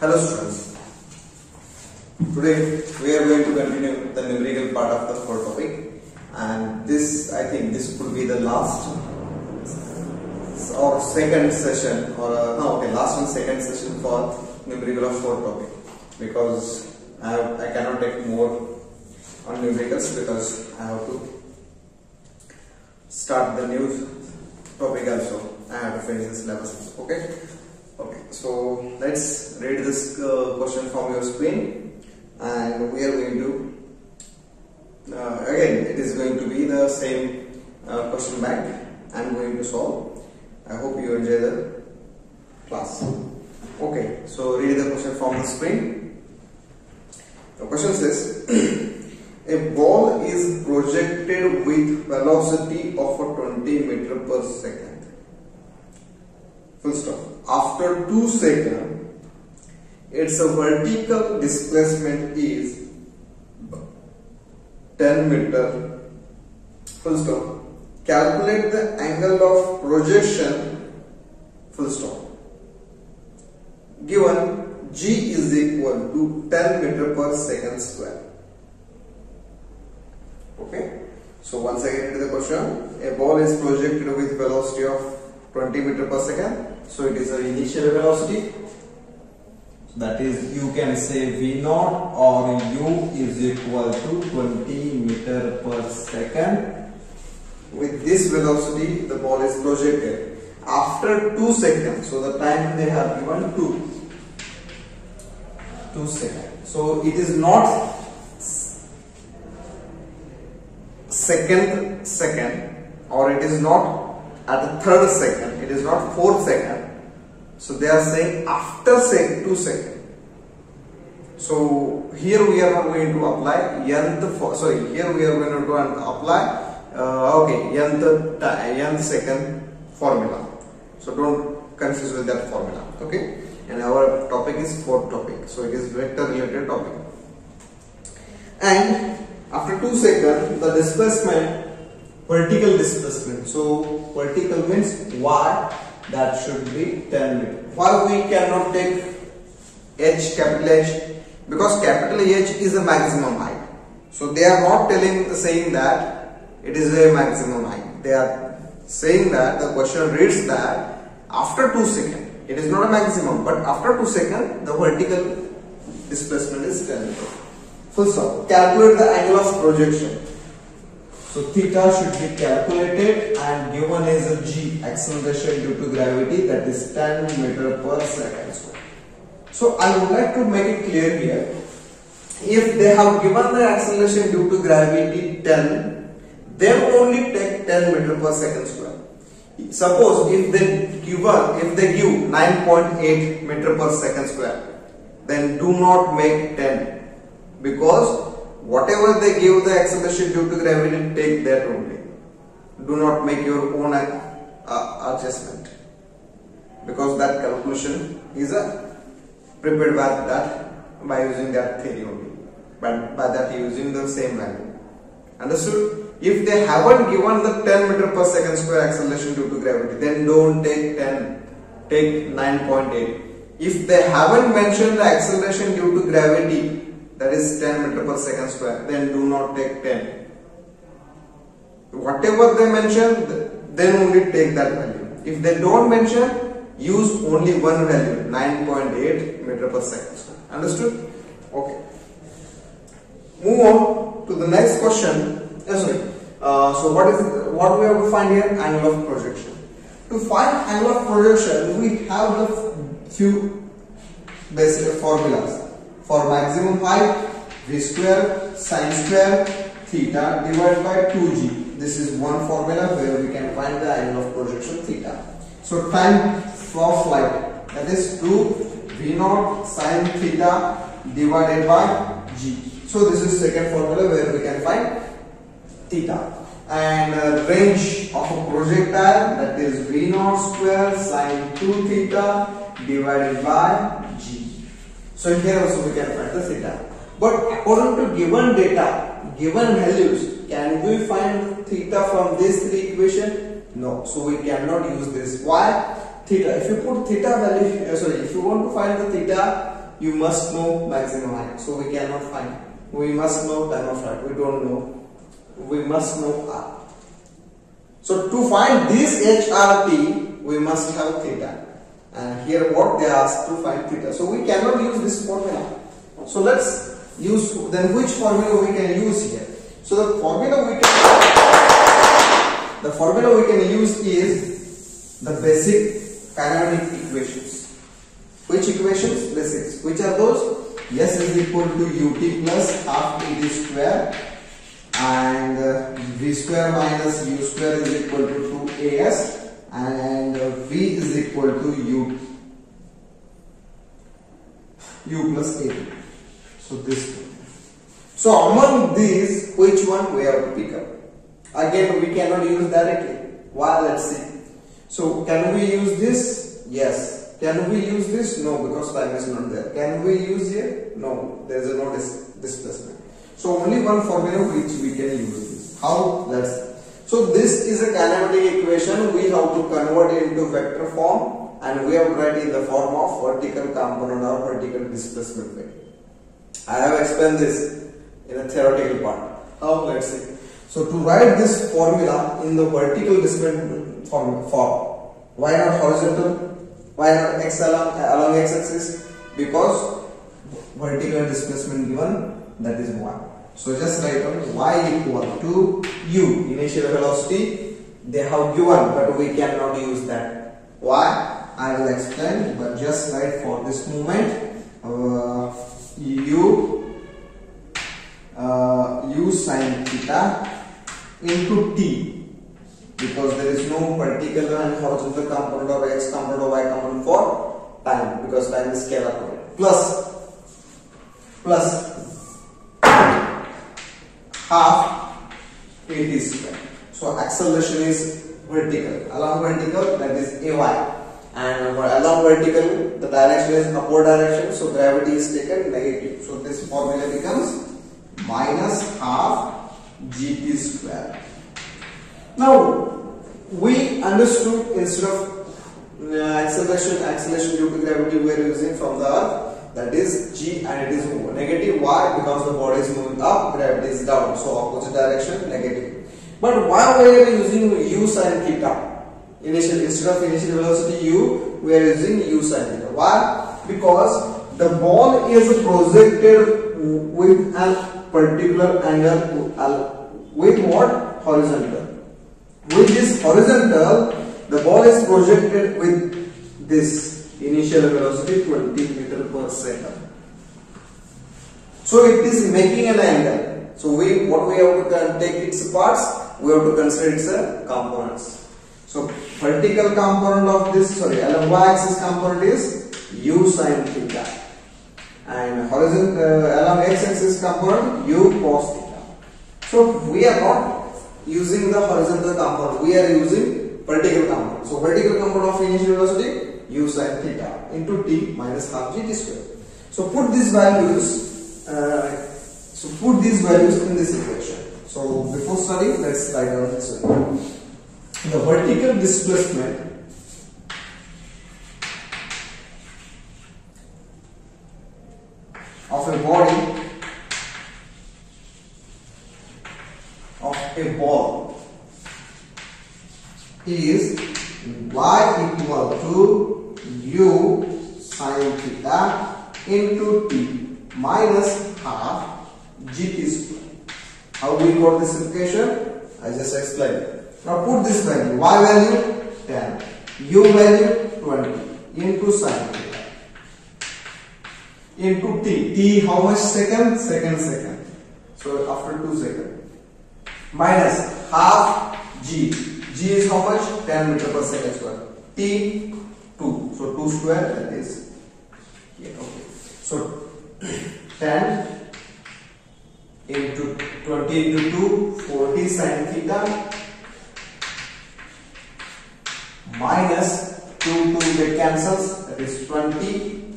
Hello students. Today we are going to continue the numerical part of the whole topic. And this I think this could be the last or second session or uh, no okay last and second session for numerical of topic. Because I, have, I cannot take more on numericals because I have to start the new topic also. I have to finish this syllabus okay okay so let's read this uh, question from your screen. And we are going to uh, again it is going to be the same uh, question bank I'm going to solve. I hope you enjoy the class. Okay so read the question from the screen. The question says a ball is projected with velocity of 20 meter per second full stop. After 2 seconds its vertical displacement is 10 meter. Full stop. Calculate the angle of projection. Full stop. Given g is equal to 10 meter per second square. Okay? So once again into the question. A ball is projected with velocity of 20 meter per second so it is an initial velocity. That is you can say v naught or u is equal to 20 meter per second. With this velocity the ball is projected. After 2 seconds so the time they have given 2 2 seconds. So it is not second second or it is not at the third second it is not fourth second so they are saying after sec 2 second so here we are going to apply nth for sorry here we are going to go and apply uh, okay nth nth second formula. So don't confuse with that formula okay? And our topic is fourth topic. So it is vector related topic. And after 2 seconds the displacement vertical displacement. So vertical means y that should be 10 meter why we cannot take h capital h? Because capital h is a maximum height so they are not telling saying that it is a maximum height they are saying that the question reads that after 2 seconds it is not a maximum but after 2 seconds the vertical displacement is 10 meter First stop. Calculate the angle of projection. So theta should be calculated and given as a g acceleration due to gravity that is 10 meter per second square. So I would like to make it clear here. If they have given the acceleration due to gravity 10, then only take 10 meter per second square. Suppose if they give if they give 9.8 meter per second square, then do not make 10 because whatever they give the acceleration due to gravity take that only. Do not make your own uh, adjustment. Because that calculation is a prepared by that by using that theory only. But by that using the same value. Understood? If they haven't given the 10 meter per second square acceleration due to gravity then don't take 10 take 9.8 if they haven't mentioned the acceleration due to gravity that is 10 meter per second square. Then do not take 10 whatever they mention then only take that value. If they don't mention use only one value 9.8 meter per second square. Understood? Okay. Move on to the next question. Uh, sorry. Uh, so what is what we have to find here? Angle of projection. To find angle of projection we have the few basic formulas for maximum height v square sine square theta divided by 2g this is one formula where we can find the angle of projection theta. So time of flight that is 2 v naught sine theta divided by g. So this is second formula where we can find theta. And uh, range of a projectile that is v naught square sine 2 theta divided by so here also we can find the theta. But according to given data, given values, can we find theta from these three equation? No. So we cannot use this. Why? Theta. If you put theta value, uh, sorry, if you want to find the theta you must know maximum height so we cannot find we must know time of flight we don't know we must know r so to find this hrt we must have theta and here what they ask to find theta so we cannot use this formula. So let's use then which formula we can use here? So the formula we can the formula we can use is the basic kinematic equations. Which equations? Basics. Which are those? S is equal to ut plus half et square. And uh, v square minus u square is equal to 2as and v is equal to u. U plus a. So this one. so among these which one we have to pick up? Again we cannot use directly. Why? Let's see. So can we use this? Yes. Can we use this? No because time is not there. Can we use here? No. There is no dis displacement. So only one formula which we can use this. How? Let's. So this is a kinematic equation we have to convert it into vector form and we have write in the form of vertical component or vertical displacement vector I have explained this in a theoretical part. Now Let's see. So to write this formula in the vertical displacement form, form why not horizontal? Why not x along, along x-axis? Because vertical displacement given that is 1. So just write y equal to u initial velocity they have given but we cannot use that. Why? I will explain but just write for this moment uh, u uh, u sin theta into t because there is no particular and horizontal component of x component or y component for time because time is scalar plus plus half at square. So acceleration is vertical. Along vertical that is ay and along vertical the direction is upward direction. So gravity is taken negative. So this formula becomes minus half gt square. Now we understood instead of uh, acceleration acceleration due to gravity we are using from the earth that is g and it is negative y because the body is moving up gravity is down. So opposite direction negative. But why we are using u sin theta? Initial instead of initial velocity u we are using u sin theta. Why? Because the ball is projected with a particular angle with what? Horizontal. With this horizontal. The ball is projected with this initial velocity 20 meter per second. So it is making an angle. So we what we have to take its parts we have to consider its uh, components. So vertical component of this, sorry, along y-axis component is u sin theta, and horizontal uh, along x-axis component u cos theta. So we are not using the horizontal component, we are using vertical component. So vertical component of initial velocity u sin theta into t minus half gt square. So put these values, uh, so put these values in this equation. So before studying, let's write down this one the vertical displacement of a body of a ball is y equal to u sin theta into t minus half gt square. How we got this equation? I just explained. Now put this value, y value 10, u value 20 into sin theta into t. t how much second? Second second. So after 2 second. Minus half g. g is how much? 10 meter per second square. t 2. So 2 square that is here. Okay. So 10 into 20 into 2 40 sin theta minus 2 2 get cancels that is 20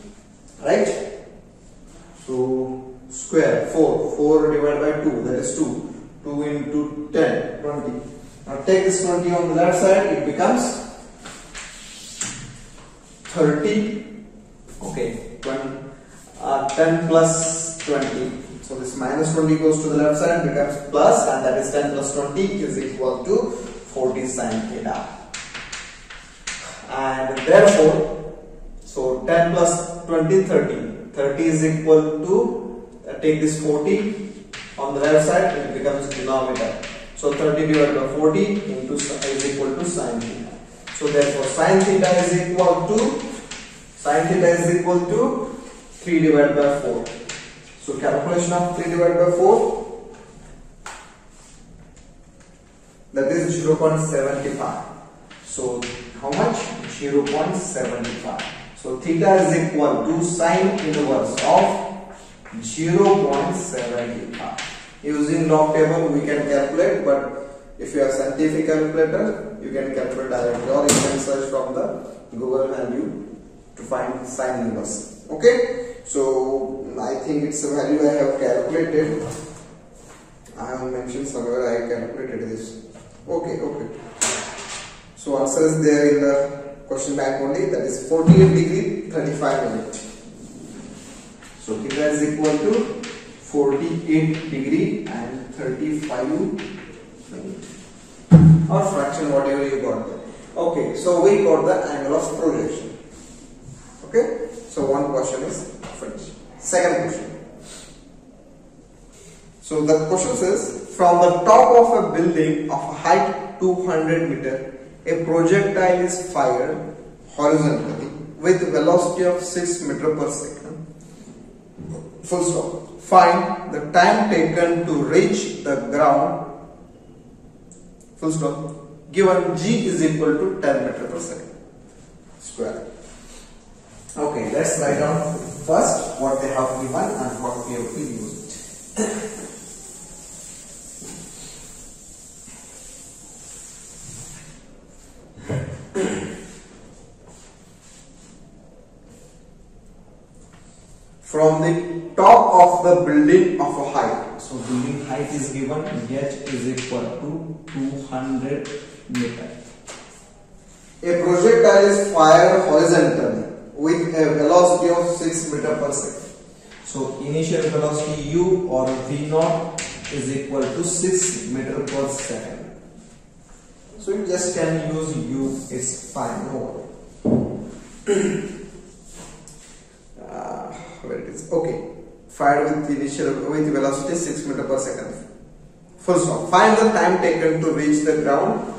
right so square 4 4 divided by 2 that is 2 2 into 10 20 now take this 20 on the left side it becomes 30 okay 20 uh, 10 plus 20. So this minus 20 goes to the left side becomes plus and that is 10 plus 20 is equal to 40 sine theta. And therefore, so 10 plus 20 30. 30 is equal to uh, take this 40 on the left side it becomes denominator. So 30 divided by 40 into is equal to sine theta. So therefore sine theta is equal to sine theta is equal to 3 divided by 4. So calculation of 3 divided by 4 that is 0.75. So how much? 0.75. So theta is equal to sine inverse of 0.75. Using log table we can calculate but if you have scientific calculator you can calculate directly or you can search from the Google value to find sine inverse. Okay. So I think it's a value I have calculated. I have mentioned somewhere I calculated this. Okay, okay. So answer is there in the question bank only that is 48 degree 35 minute. So theta is equal to 48 degree and 35 minute or fraction whatever you got there. Okay, so we got the angle of projection. Okay, so one question is finished. Second question. So the question says from the top of a building of a height 200 meter, a projectile is fired horizontally with velocity of 6 meter per second. Full stop. Find the time taken to reach the ground. Full stop. Given g is equal to 10 meter per second square. Okay, let's write down first what they have given and what we have to From the top of the building of a height. So building height is given h is equal to 200 meter. A projectile is fired horizontally with a velocity of 6 meter per second. So initial velocity u or v naught is equal to 6 meter per second. So you just can use u, it's fine, no uh, where it is? Okay, fired with initial with the velocity 6 meter per second. Full stop. Find the time taken to reach the ground.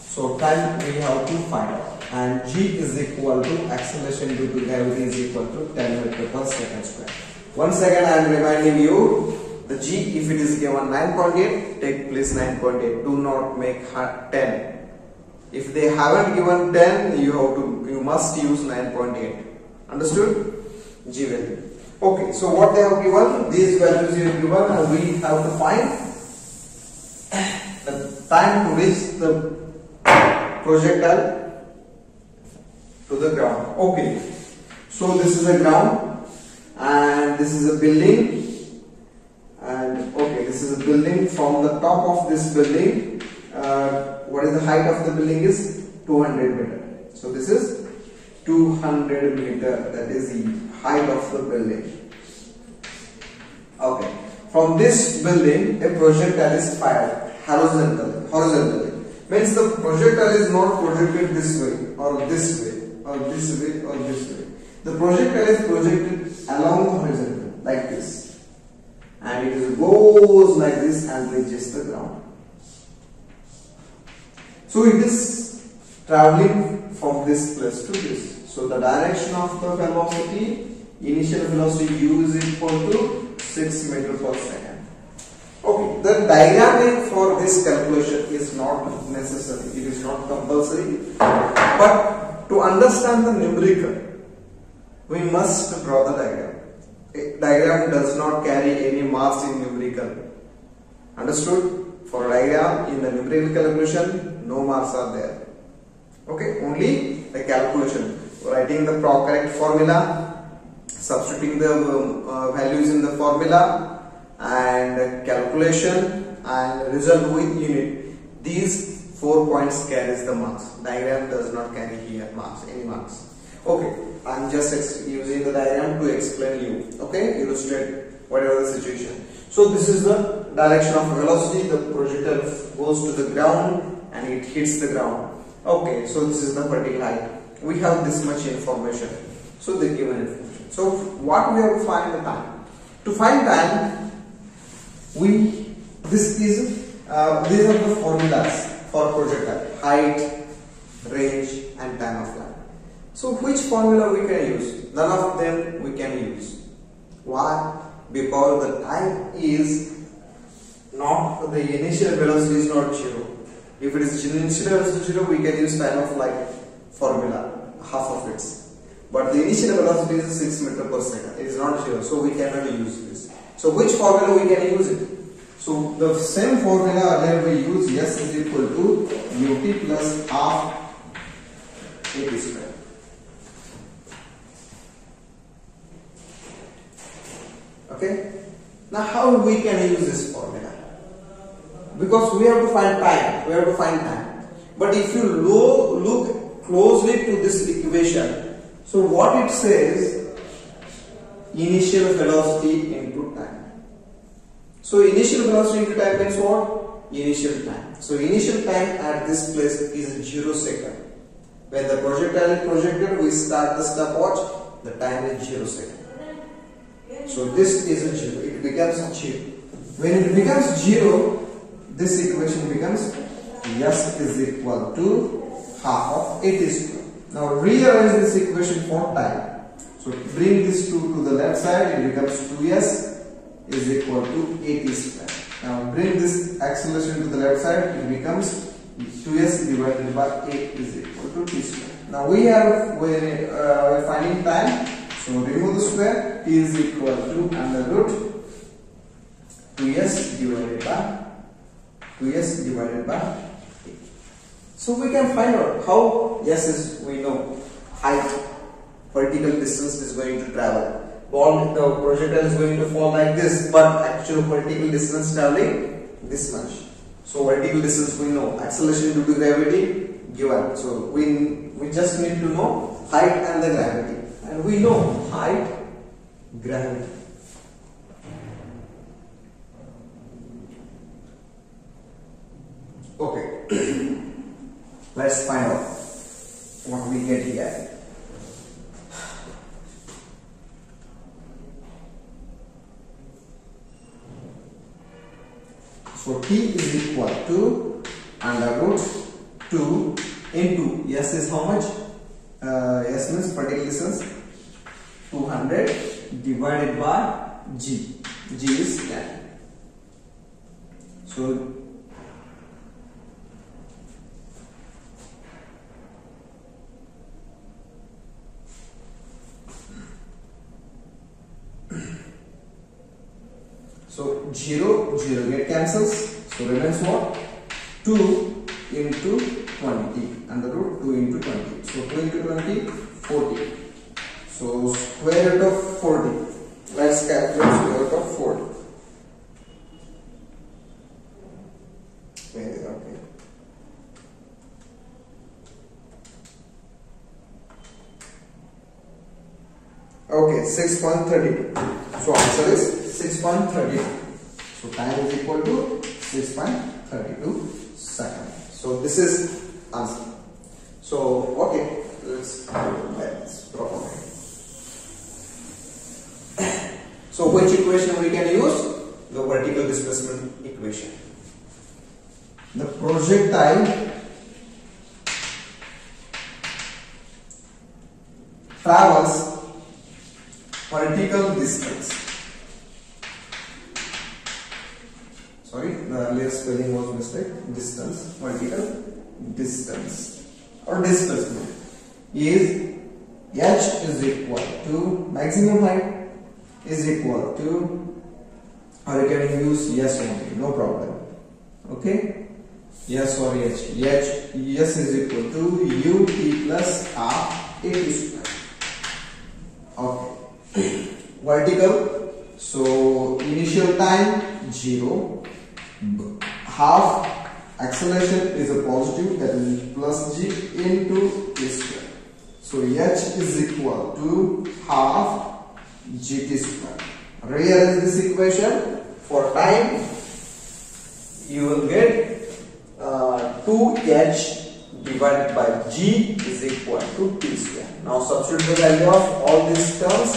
So time we have to find out and g is equal to acceleration due to gravity is equal to 10 meter per second square. Once again I am reminding you the g if it is given 9.8 take place 9.8 do not make 10. If they haven't given 10 you have to you must use 9.8. Understood? G value. Okay, so what they have given these values you have given and we have to find the time to reach the projectile to the ground. Okay. So this is a ground and this is a building and okay this is a building from the top of this building uh, what is the height of the building is 200 meter. So this is 200 meter that is the height of the building. Okay. From this building a projectile is fired horizontally. Horizontally means the projectile is not projected this way or this way or this way or this way. The projectile is projected along the horizontal like this and it goes like this and reaches the ground. So it is traveling from this place to this. So the direction of the velocity, initial velocity u is equal to 6 meter per second. Okay, the diagramming for this calculation is not necessary, it is not compulsory, but to understand the numerical, we must draw the diagram. A diagram does not carry any marks in numerical. Understood? For diagram in the numerical calculation, no marks are there. Okay, only the calculation. Writing the correct formula, substituting the um, uh, values in the formula, and calculation and result with unit. These four points carries the marks. Diagram does not carry here marks, any marks. Okay. I'm just using the diagram to explain you. Okay, illustrate whatever the situation. So this is the direction of velocity. The projectile goes to the ground and it hits the ground. Okay, so this is the particle height. We have this much information. So they given information. So what we have to find the time. To find time, we this is uh, these are the formulas for projectile height, range, and time of flight. So which formula we can use? None of them we can use. Why? Because the time is not the initial velocity is not zero. If it is initial velocity zero, we can use time of flight formula, half of it. But the initial velocity is 6 meter per second. It is not zero, so we cannot use this. So which formula we can use it? So the same formula earlier we use S is equal to ut plus half at square. Okay. Now how we can use this formula? Because we have to find time. We have to find time. But if you lo look closely to this equation, so what it says, initial velocity into time. So initial velocity into time means what? Initial time. So initial time at this place is 0 second. When the projectile is projected, we start the stopwatch, the time is 0 second. So this is a 0, it becomes 0. When it becomes 0, this equation becomes S is equal to half of 80 square. Now rearrange this equation for time. So bring this 2 to the left side, it becomes 2s is equal to 80 square. Now bring this acceleration to the left side, it becomes 2s divided by 8 is equal to t square. Now we are we're, uh, we're finding time, so remove the square, t is equal to under root 2s divided by 2s divided by 8. So we can find out how s is we know height vertical distance is going to travel. Ball the projectile is going to fall like this, but actual vertical distance traveling this much. So vertical distance we know acceleration due to gravity given. So we we just need to know height and the gravity, and we know height, gravity. Okay, let's find out what we get here. So T is equal to under root 2 into S is how much? Uh, S means particle distance 200 divided by G. G is 10. So So 0, 0 get cancels. So remains what? 2 into 20 and the root 2 into 20. So 2 into 20, 40. So square root of 40. Let's calculate square root of 40. Okay, okay. Okay, 6.32. So answer is 6.32. So time is equal to 6.32 seconds. So this is answer. So okay, let's let's. So which equation we can use? The vertical displacement equation. The projectile travels vertical distance. Sorry, the earlier spelling was mistake. Distance, vertical distance or displacement is h is equal to maximum height is equal to or you can use yes only, no problem. Okay? Yes or h. h is equal to ut plus half at square. Okay. Vertical. So initial time zero. Half acceleration is a positive that is plus g into a square. So h is equal to half gt square. Rearrange this equation for time. You will get 2h divided by g is equal to t square. Now substitute the value of all these terms.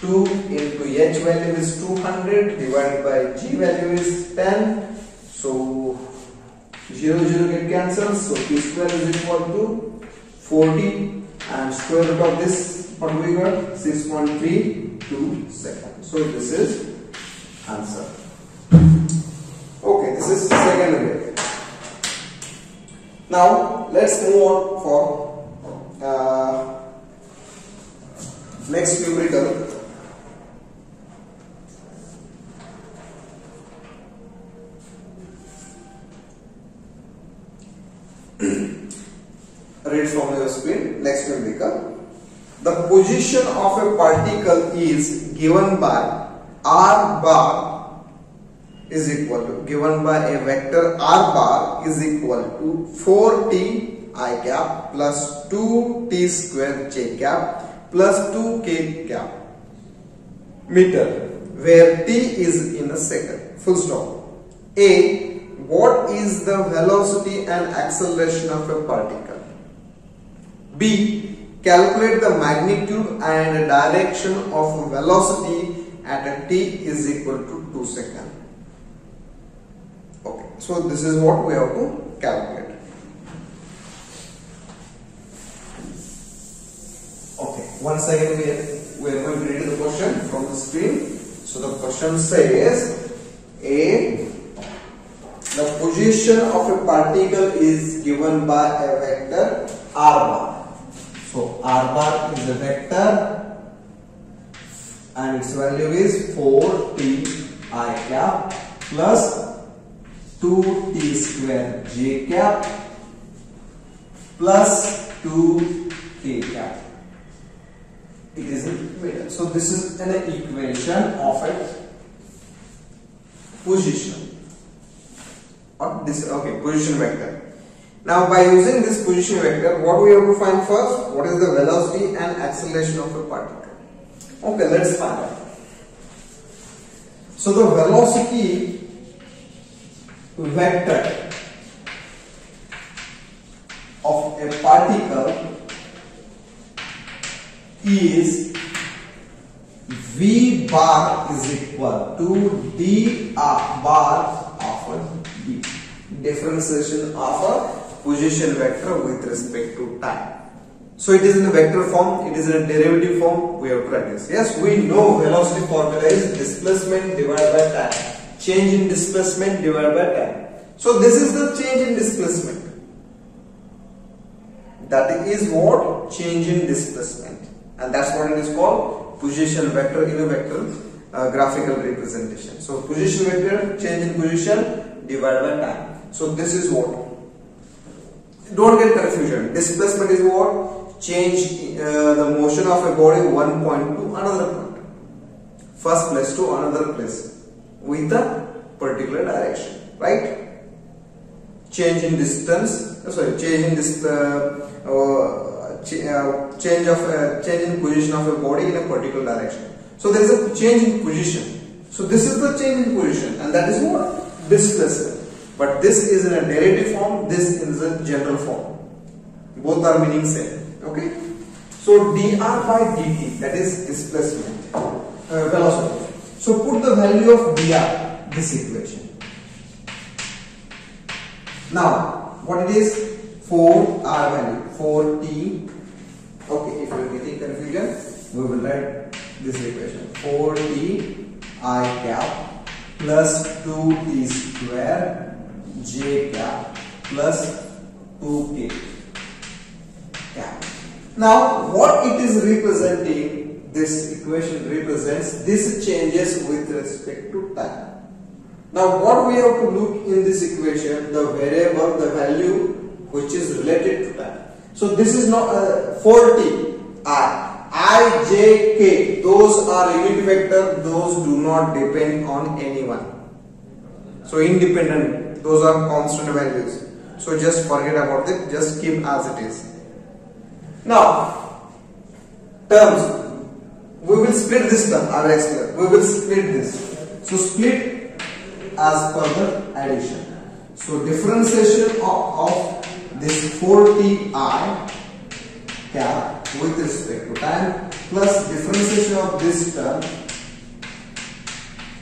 2 into h value is 200 divided by g value is 10. So 0 0 get cancelled. So t square is equal to 40 and square root of this what we got 6.32 seconds. So this is answer. Okay, this is second way. Now let's move on for uh, next numerical. Read from your screen. Next numerical. The position of a particle is given by r bar is equal to given by a vector r bar is equal to 4t i cap plus 2t square j cap plus 2k cap meter where t is in a second. Full stop. A what is the velocity and acceleration of a particle? B calculate the magnitude and direction of velocity at a t is equal to 2 second okay so this is what we have to calculate. Okay once again we are, we are going to read the question from the screen. So the question says a the position of a particle is given by a vector r bar. So r bar is a vector and its value is 4t i cap plus 2t square j cap plus 2k cap. It is in meter. So this is an equation of a position. Or this okay position vector. Now by using this position vector, what we have to find first? What is the velocity and acceleration of a particle? Okay, let's find out. So the velocity vector of a particle is V bar is equal to d uh, bar of d. Differentiation of a position vector with respect to time. So it is in a vector form, it is in a derivative form, we have write this. Yes, we know velocity formula is displacement divided by time. Change in displacement divided by time. So this is the change in displacement. That is what? Change in displacement. And that's what it is called position vector in a vector uh, graphical representation. So position vector, change in position divided by time. So this is what? Don't get confusion. Displacement is what? change uh, the motion of a body one point to another point. point first place to another place with a particular direction right? Change in distance uh, sorry change in this uh, uh, ch uh, change of change in position of a body in a particular direction. So there is a change in position. So this is the change in position and that is displacement but this is in a derivative form this is a general form. Both are meaning same okay? So dr by dt that is displacement uh, velocity so put the value of dr this equation. Now what it is? 4 r value 4 t. Okay if you are getting confusion we will write this equation. 4 t i cap plus 2 t square j cap plus 2k cap. Now what it is representing this equation represents this changes with respect to time. Now what we have to look in this equation the variable the value which is related to time. So this is not uh, 40 i i j k those are unit vector those do not depend on anyone. So independent those are constant values. So just forget about it just keep as it is. Now terms will split this term I will explain. We will split this. So split as per the addition. So differentiation of, of this 4ti cap with respect to time plus differentiation of this term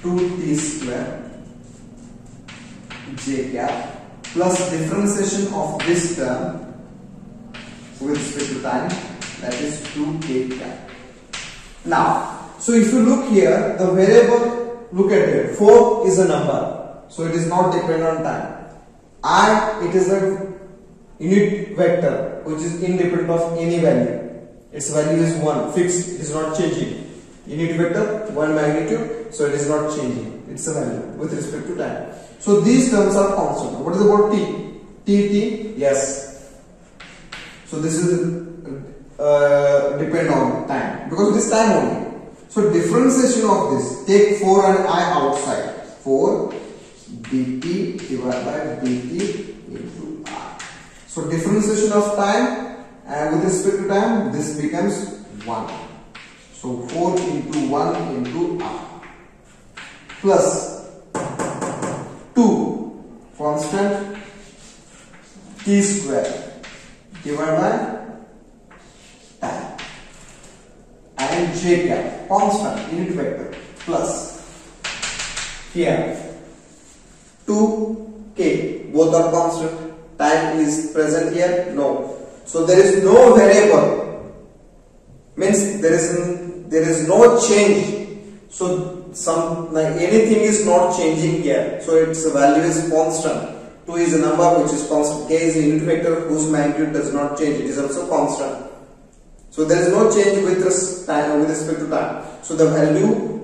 2t square j cap plus differentiation of this term with respect to time that is 2k cap. Now, so if you look here, the variable, look at it, 4 is a number, so it is not dependent on time. And it is a unit vector which is independent of any value. Its value is 1, fixed, it is not changing. Unit vector, 1 magnitude, so it is not changing. It's a value with respect to time. So these terms are constant. What is about t? t, t, yes. So this is uh, depend on time because this time only. So differentiation of this, take 4 and i outside. 4 dt divided by dt into r. So differentiation of time and with respect to time this becomes 1. So 4 into 1 into r plus 2 constant t square divided by time j cap constant unit vector plus. Here. 2k both are constant. Time is present here? No. So there is no variable. Means there is there is no change. So some like anything is not changing here. So its value is constant. 2 is a number which is constant. K is a unit vector whose magnitude does not change. It is also constant so there is no change with, respect to time. So the value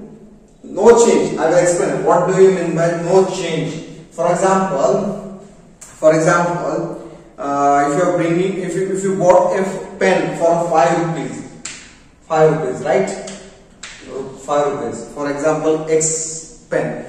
no change. I will explain. What do you mean by no change? For example for example uh, if you are bringing if you, if you bought a pen for 5 rupees 5 rupees right? 5 rupees. For example x pen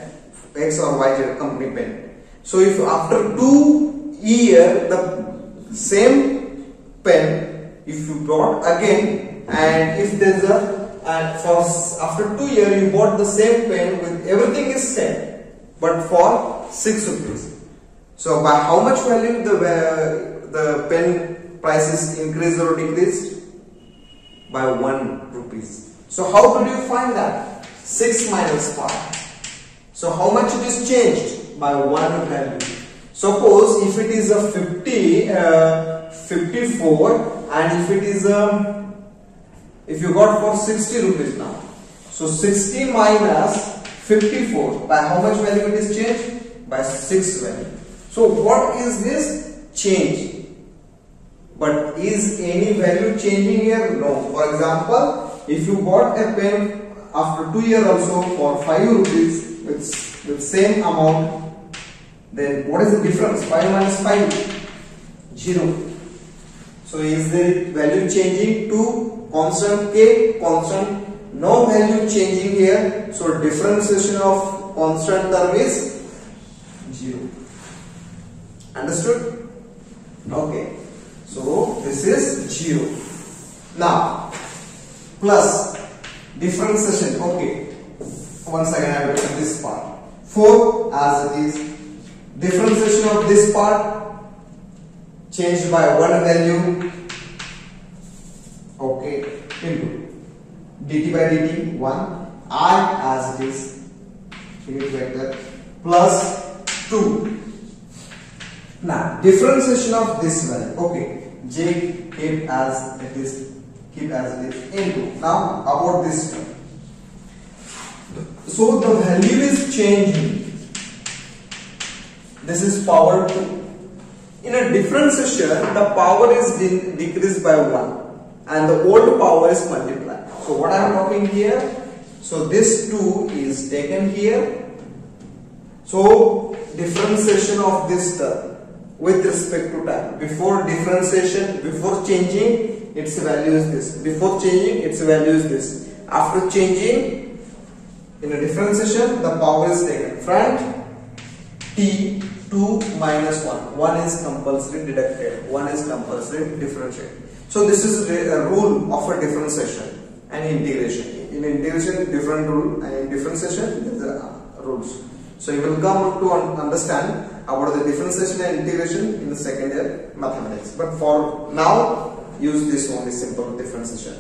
x or y company pen. So if after 2 year the same pen if you bought again and if there's a and for after 2 year you bought the same pen with everything is same but for 6 rupees. So by how much value the uh, the pen prices increased or decreased? By 1 rupees. So how could you find that? 6 minus 5 so how much it is changed? By 1 value. Suppose if it is a 50 uh, 54 and if it is a if you got for 60 rupees now so 60 minus 54 by how much value it is changed? By 6 value. So what is this change? But is any value changing here? No. For example if you bought a pen after 2 years also for 5 rupees with, with same amount then what is the difference? 5 minus 5 0 so is the value changing to constant k constant? No value changing here. So differentiation of constant term is 0 understood? Okay. So this is 0 now plus differentiation. Okay. Once again I will written this part. 4 as it is. Differentiation of this part changed by one value. Okay into dt by dt 1 i as it is unit vector plus 2 now differentiation of this value. Okay j keep as it is keep as it is into. Now about this term so the value is changing. This is power 2 in a differentiation the power is de decreased by 1 and the old power is multiplied. So what i am talking here so this 2 is taken here. So differentiation of this term with respect to time. Before differentiation before changing its value is this. Before changing its value is this. After changing in a differentiation the power is taken. Front t 2 minus 1 1 is compulsory deducted 1 is compulsory differentiated so this is a rule of a differentiation and integration. In integration, different rule, and in differentiation, there are rules. So you will come to understand about the differentiation and integration in the second year mathematics. But for now, use this only simple differentiation.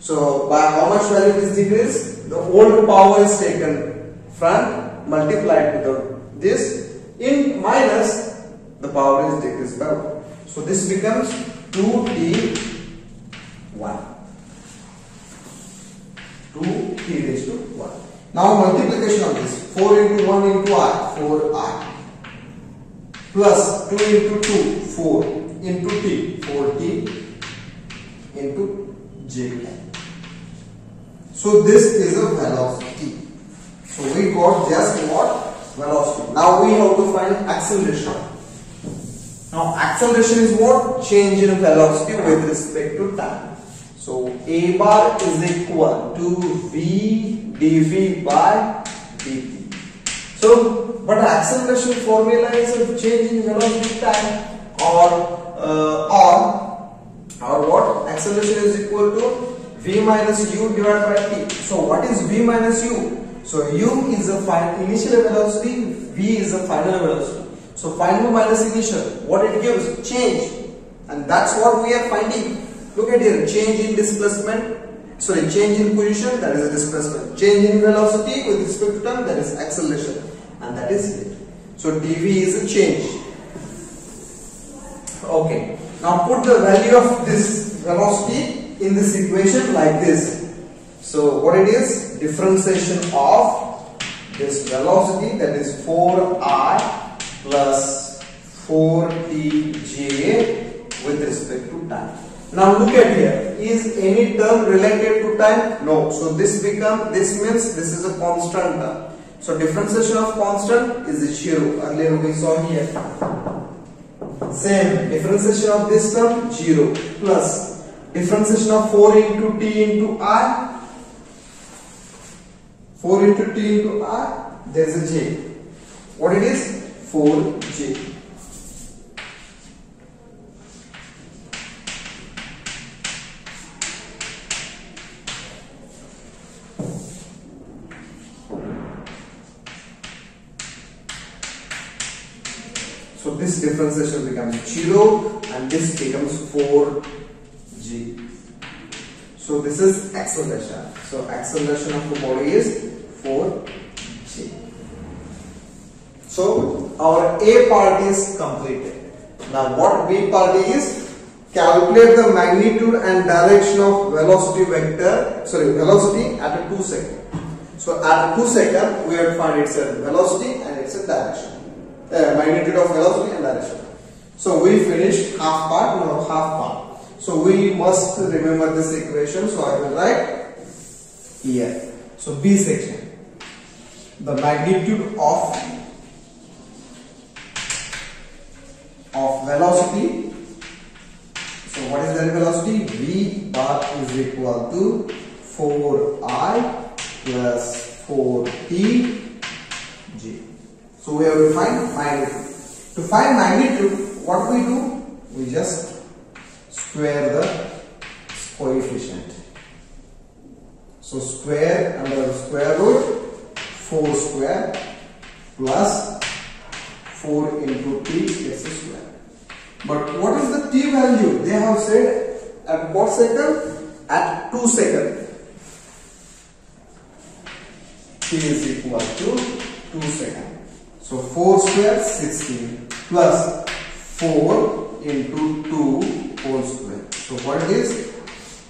So by how much value is decreased? The old power is taken front multiplied with this in minus the power is decreased by 1. So this becomes 2t 1. 2t raised to 1. Now multiplication of this 4 into 1 into i 4i plus 2 into 2 4 into t 4t into j. So this is a velocity. So we got just what velocity. Now we have to find acceleration. Now acceleration is what? Change in velocity with respect to time. So a bar is equal to v dv by dt. So but acceleration formula is a change in velocity time or uh, or or what? Acceleration is equal to v minus u divided by t. So what is v minus u? So u is the initial velocity, v is the final velocity. So final minus initial, what it gives? Change. And that's what we are finding. Look at here, change in displacement, sorry, change in position, that is a displacement. Change in velocity with respect to time, that is acceleration. And that is it. So dv is a change. Okay. Now put the value of this velocity in this equation like this. So what it is? Differentiation of this velocity that is 4i plus 4tj with respect to time. Now look at here. Is any term related to time? No. So this become this means this is a constant term. So differentiation of constant is zero. Earlier we saw here. Same differentiation of this term zero plus differentiation of 4 into t into i 4 into t into r, there is a j. What it is? 4j. So this differentiation becomes 0 and this becomes 4g. So this is acceleration. So acceleration of the body is 4g. So our A part is completed. Now what B part is? Calculate the magnitude and direction of velocity vector, sorry, velocity at a 2 second. So at a 2 second, we have to find its velocity and its direction. Uh, magnitude of velocity and direction. So we finished half part, now half part. So we must remember this equation. So I will write here. So B section. The magnitude of of velocity. So what is the velocity? V bar is equal to 4i plus 4t g. So we have to find magnitude. To find magnitude, what we do? We just square the coefficient. So square under the square root 4 square plus 4 into t square. But what is the t value? They have said at what second? At 2 second. t is equal to 2 second. So 4 square 16 plus 4 into 2 whole square. So what is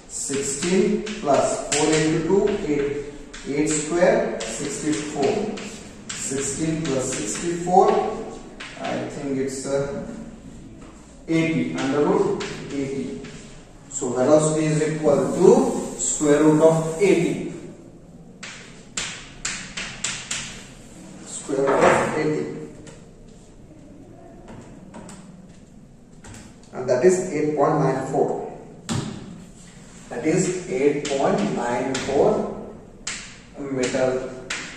16 plus 4 into 2 8. 8 square 64. 16 plus 64 I think it's uh, 80 under root 80. So velocity is equal to square root of 80. Square root of 80. And that is 8.94. That is 8.94 meter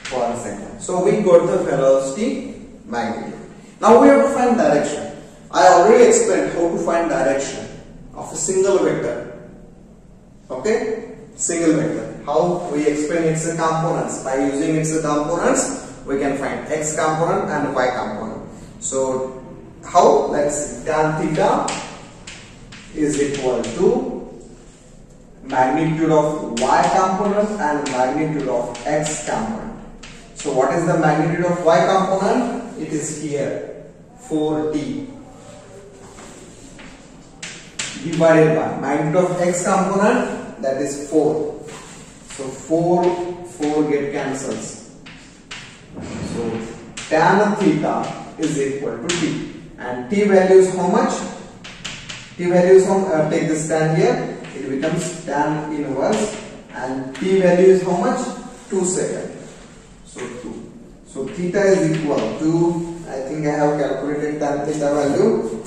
per second. So we got the velocity magnitude. Now we have to find direction. I already explained how to find direction of a single vector. Okay? Single vector. How we explain its components? By using its components, we can find x component and y component. So how? Let's. Tan theta is equal to magnitude of y component and magnitude of x component. So what is the magnitude of y component? It is here 4t divided by magnitude of x component that is 4. So 4 4 get cancels. So tan theta is equal to t and t value is how much? t value is uh, take this tan here becomes tan inverse and t value is how much? 2 second. So 2. So theta is equal to I think I have calculated tan theta value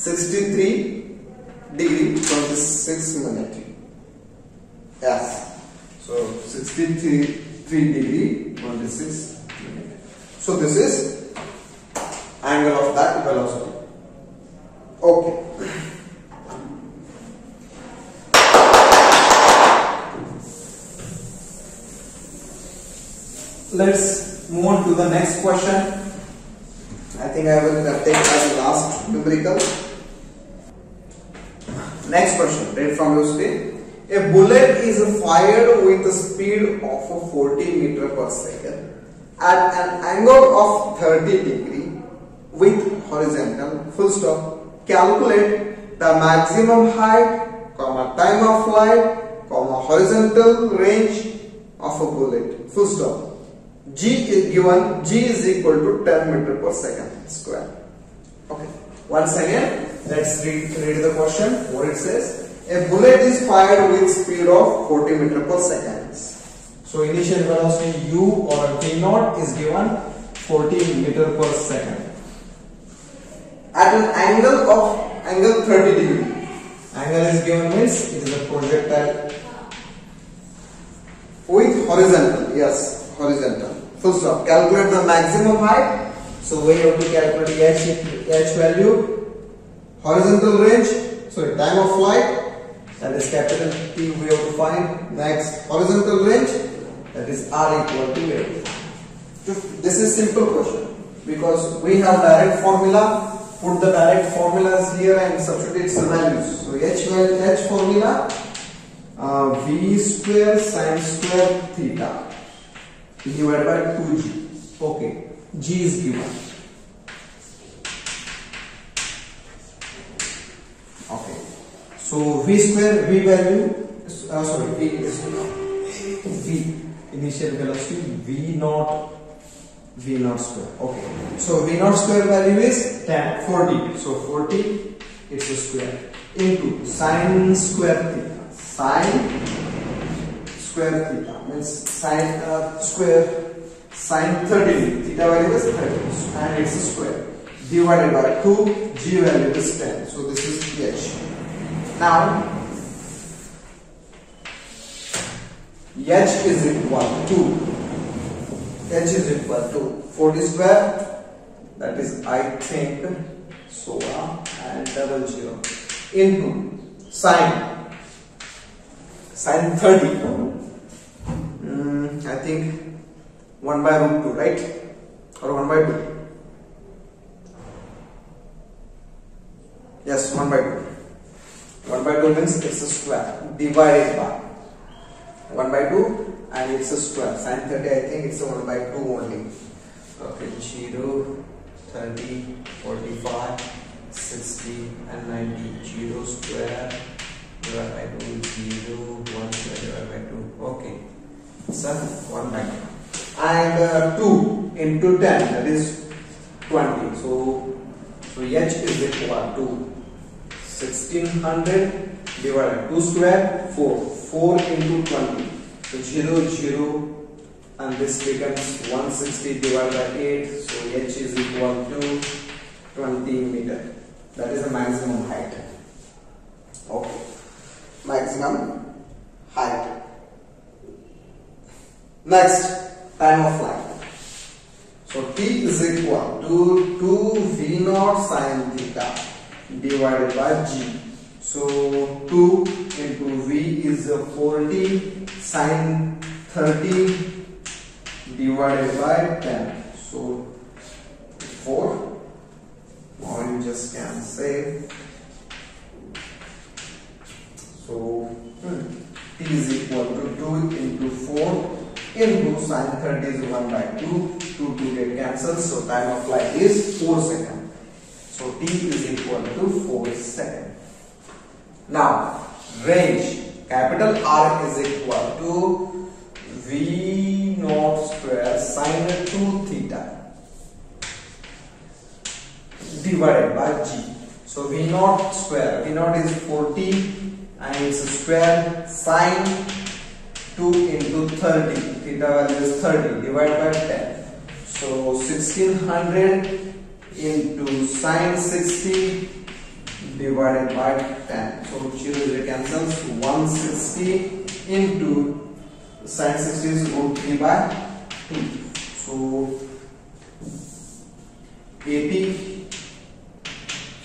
63 degree 26 minute. Yes. So 63 3 degree 26 minute. So this is angle of that velocity. Okay. Let's move on to the next question. I think I will take as last numerical. Next question, read from your screen. A bullet is fired with a speed of 40 meter per second at an angle of 30 degree with horizontal full stop. Calculate the maximum height, comma time of flight, comma horizontal range of a bullet. Full stop. G is given, G is equal to 10 meter per second square. Okay. Once again, let's read, read the question. What it says. A bullet is fired with speed of 40 meter per second. So initial velocity u or v naught is given 40 meter per second. At an angle of angle 30 degree. Angle is given means it is a projectile with horizontal. Yes, horizontal. Full stop. Calculate the maximum height. So we have to calculate h, h value, horizontal range, sorry, time of flight, that is capital T we have to find. Next, horizontal range, that is R equal to A. This is simple question because we have direct formula. Put the direct formulas here and substitute the values. So H, H formula uh, V square sine square theta divided by 2g. Okay, g is given. Okay, so v square v value uh, sorry v is v initial velocity v naught v naught square. Okay, so v naught square value is 10 40. So 40 it's a square into sine square theta. Sine square theta means sine uh, square sine 30 theta value is 30 and it's a square divided by 2 g value is 10 so this is h. Now h is equal to h is equal to 40 square. That is i think so and double zero into sine sine 30 mm, I think 1 by root 2 right? Or 1 by 2 yes 1 by 2 1 by 2 means x square divided by 1 by 2 and it's a square sine 30 I think it's a 1 by 2 only. Okay 0 30 45 60 and 90 0 square divided by 2 0 1 square divided by 2 okay. So 1 by 2 and uh, 2 into 10 that is 20 so so h is equal to 1600 divided by 2 square 4 4 into 20 so 0 0 and this becomes 160 divided by 8 so h is equal to 20 meter. That is the maximum height. Okay. Maximum height. Next time of flight. So t is equal to 2 v naught sine theta divided by g. So 2 into v is 40 sine 30 divided by 10. So 4 or you just can say so hmm, t is equal to 2 into 4 into sine 30 is 1 by 2 2 2 get cancelled so time of flight is 4 seconds. So t is equal to 4 seconds now range capital R is equal to v naught square sine 2 theta divided by g. So v naught square v naught is 40 and it's square sine 2 into 30 theta value is 30 divided by 10 so 1600 into sine 60 divided by 10 so 0 cancels 160 into sine 60 is root 3 by 2 so 80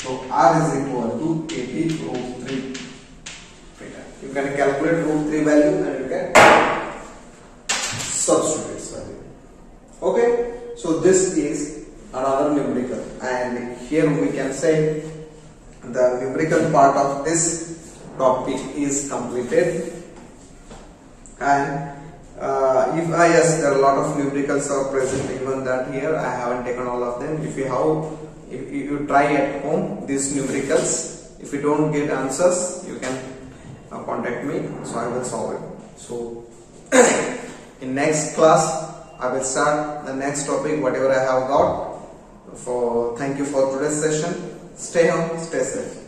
so r is equal to 80 root 3 you can calculate root 3 value and you can substitute its value. Okay so this is another numerical and here we can say the numerical part of this topic is completed. And uh, if I yes there are a lot of numericals are present even that here. I haven't taken all of them. If you have if you try at home these numericals if you don't get answers you can uh, contact me. So I will solve it. So in next class I will start the next topic whatever I have got. For thank you for today's session stay home stay safe